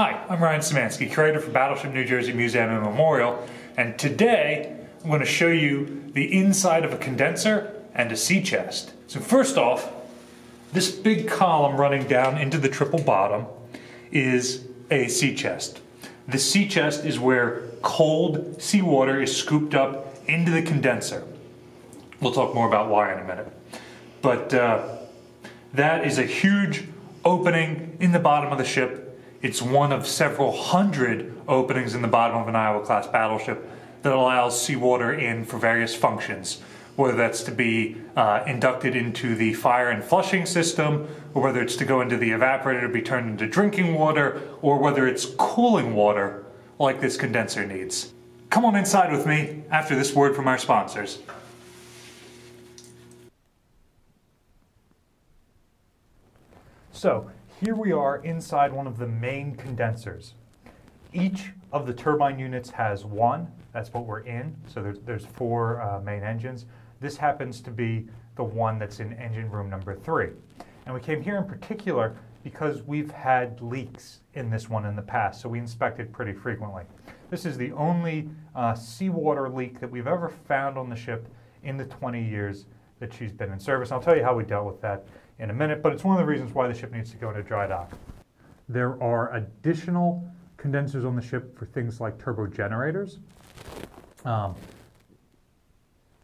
Hi, I'm Ryan Szimanski, curator for Battleship New Jersey Museum and Memorial, and today I'm going to show you the inside of a condenser and a sea chest. So first off, this big column running down into the triple bottom is a sea chest. The sea chest is where cold seawater is scooped up into the condenser. We'll talk more about why in a minute. But uh, that is a huge opening in the bottom of the ship it's one of several hundred openings in the bottom of an Iowa class battleship that allows seawater in for various functions, whether that's to be uh, inducted into the fire and flushing system, or whether it's to go into the evaporator to be turned into drinking water, or whether it's cooling water like this condenser needs. Come on inside with me after this word from our sponsors. So, here we are inside one of the main condensers. Each of the turbine units has one, that's what we're in, so there's, there's four uh, main engines. This happens to be the one that's in engine room number three. And we came here in particular because we've had leaks in this one in the past, so we inspect it pretty frequently. This is the only uh, seawater leak that we've ever found on the ship in the 20 years that she's been in service. I'll tell you how we dealt with that in a minute, but it's one of the reasons why the ship needs to go into dry dock. There are additional condensers on the ship for things like turbo generators. Um,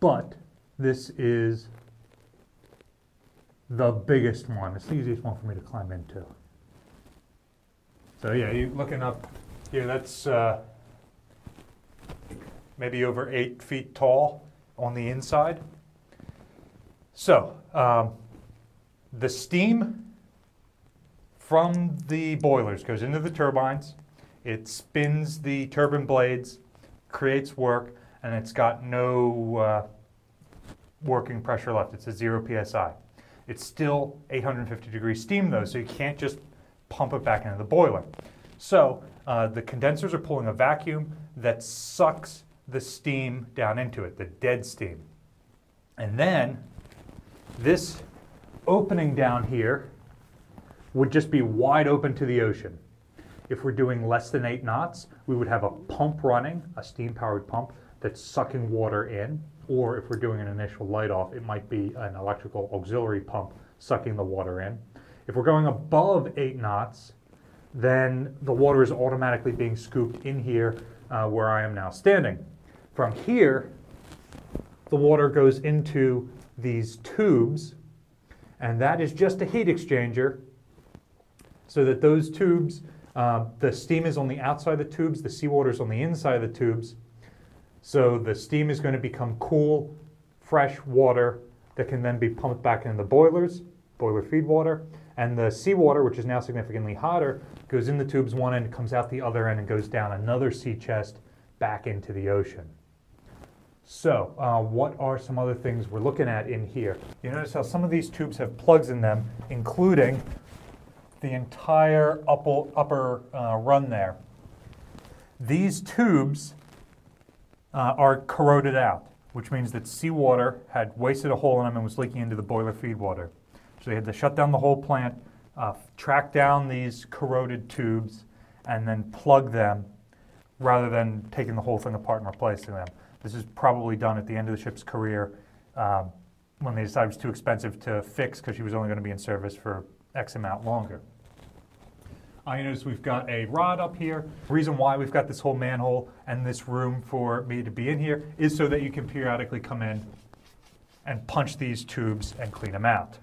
but this is the biggest one. It's the easiest one for me to climb into. So yeah, you looking up here, that's uh, maybe over eight feet tall on the inside. So um, the steam from the boilers goes into the turbines. It spins the turbine blades, creates work, and it's got no uh, working pressure left. It's a zero psi. It's still 850 degrees steam though, so you can't just pump it back into the boiler. So uh, the condensers are pulling a vacuum that sucks the steam down into it, the dead steam. And then this opening down here would just be wide open to the ocean. If we're doing less than eight knots, we would have a pump running, a steam powered pump that's sucking water in. Or if we're doing an initial light off, it might be an electrical auxiliary pump sucking the water in. If we're going above eight knots, then the water is automatically being scooped in here uh, where I am now standing. From here, the water goes into these tubes and that is just a heat exchanger so that those tubes, uh, the steam is on the outside of the tubes, the seawater is on the inside of the tubes. So the steam is going to become cool, fresh water that can then be pumped back into the boilers, boiler feed water. And the seawater, which is now significantly hotter, goes in the tubes one end, comes out the other end, and goes down another sea chest back into the ocean. So, uh, what are some other things we're looking at in here? You notice how some of these tubes have plugs in them, including the entire upper, upper uh, run there. These tubes uh, are corroded out, which means that seawater had wasted a hole in them and was leaking into the boiler feed water. So they had to shut down the whole plant, uh, track down these corroded tubes, and then plug them rather than taking the whole thing apart and replacing them. This is probably done at the end of the ship's career um, when they decided it was too expensive to fix because she was only going to be in service for X amount longer. I notice we've got a rod up here. The reason why we've got this whole manhole and this room for me to be in here is so that you can periodically come in and punch these tubes and clean them out.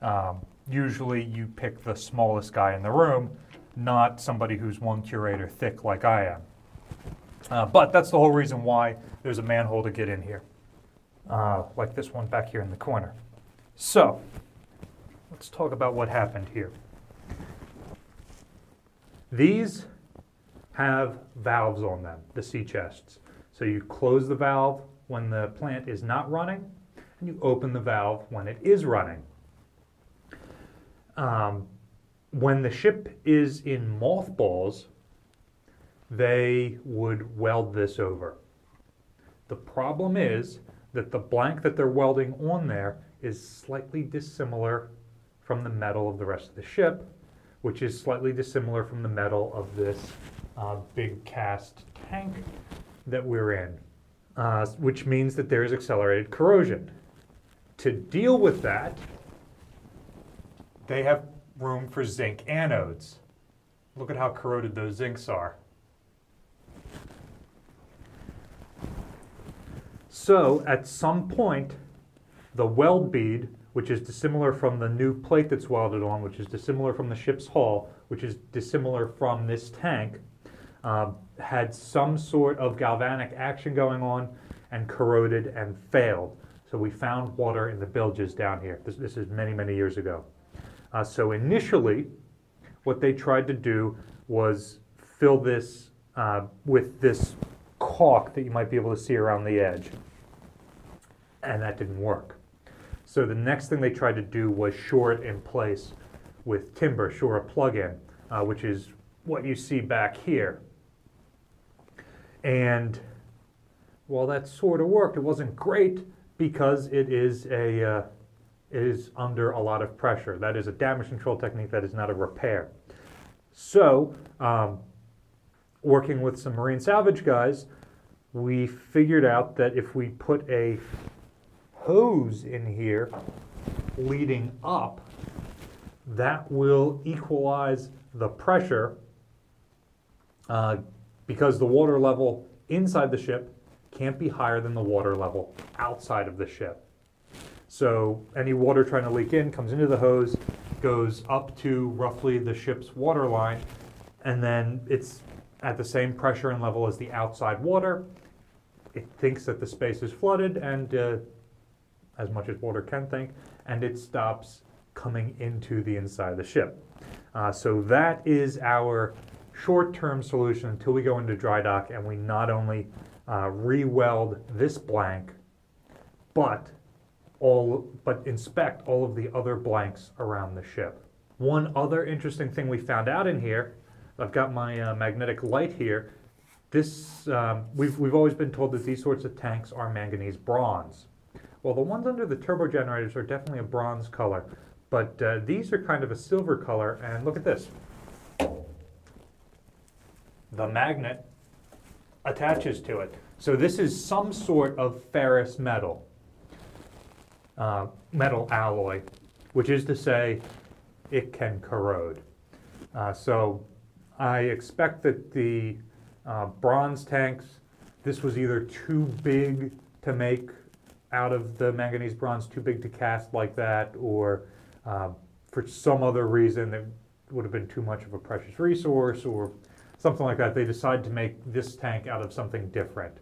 Um, usually you pick the smallest guy in the room, not somebody who's one curator thick like I am. Uh, but that's the whole reason why there's a manhole to get in here, uh, like this one back here in the corner. So, let's talk about what happened here. These have valves on them, the sea chests. So you close the valve when the plant is not running, and you open the valve when it is running. Um, when the ship is in mothballs, they would weld this over. The problem is that the blank that they're welding on there is slightly dissimilar from the metal of the rest of the ship, which is slightly dissimilar from the metal of this uh, big cast tank that we're in, uh, which means that there is accelerated corrosion. To deal with that, they have room for zinc anodes. Look at how corroded those zincs are. So at some point, the weld bead, which is dissimilar from the new plate that's welded on, which is dissimilar from the ship's hull, which is dissimilar from this tank, um, had some sort of galvanic action going on and corroded and failed. So we found water in the bilges down here. This, this is many, many years ago. Uh, so initially, what they tried to do was fill this uh, with this caulk that you might be able to see around the edge. And that didn't work. So the next thing they tried to do was shore it in place with timber, shore a plug-in, uh, which is what you see back here. And while that sort of worked, it wasn't great because it is a uh, it is under a lot of pressure. That is a damage control technique. That is not a repair. So, um, working with some marine salvage guys, we figured out that if we put a hose in here leading up, that will equalize the pressure uh, because the water level inside the ship can't be higher than the water level outside of the ship. So any water trying to leak in comes into the hose, goes up to roughly the ship's water line, and then it's at the same pressure and level as the outside water. It thinks that the space is flooded, and uh, as much as water can think, and it stops coming into the inside of the ship. Uh, so that is our short-term solution until we go into dry dock and we not only uh, re-weld this blank, but all but inspect all of the other blanks around the ship. One other interesting thing we found out in here, I've got my uh, magnetic light here. This um, we've we've always been told that these sorts of tanks are manganese bronze. Well, the ones under the turbo generators are definitely a bronze color, but uh, these are kind of a silver color. And look at this. The magnet attaches to it. So this is some sort of ferrous metal, uh, metal alloy, which is to say it can corrode. Uh, so I expect that the uh, bronze tanks, this was either too big to make out of the manganese bronze, too big to cast like that, or uh, for some other reason that would have been too much of a precious resource, or something like that. They decide to make this tank out of something different.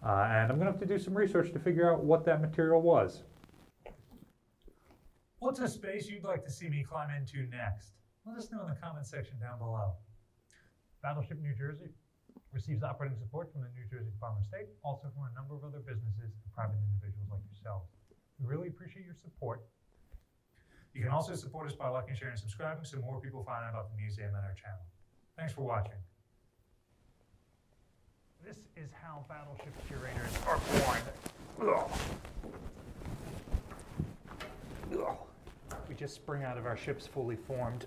Uh, and I'm going to have to do some research to figure out what that material was. What's a space you'd like to see me climb into next? Let us know in the comment section down below. Battleship New Jersey receives operating support from the New Jersey Department of State, also from a number of other businesses and private individuals like yourselves. We really appreciate your support. You can also support us by liking, sharing, and subscribing so more people find out about the museum and our channel. Thanks for watching. This is how battleship curators are born. We just spring out of our ships fully formed.